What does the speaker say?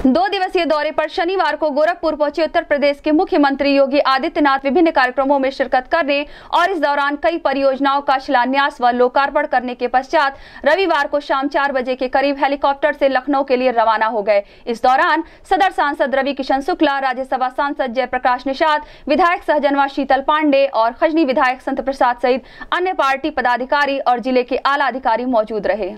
दो दिवसीय दौरे पर शनिवार को गोरखपुर पहुँचे उत्तर प्रदेश के मुख्यमंत्री योगी आदित्यनाथ विभिन्न कार्यक्रमों में शिरकत करने और इस दौरान कई परियोजनाओं का शिलान्यास व लोकार्पण करने के पश्चात रविवार को शाम चार बजे के करीब हेलीकॉप्टर से लखनऊ के लिए रवाना हो गए। इस दौरान सदर सांसद रवि किशन शुक्ला, राज्यसभा सांसद जयप्रकाश निषाद, विधायक सहजनवा शीतल पांडे और खजनी विधायक संत प्रसाद सहित अन्य पार्टी पदाधिकारी और ज़िले के आला अधिकारी मौजूद रहे।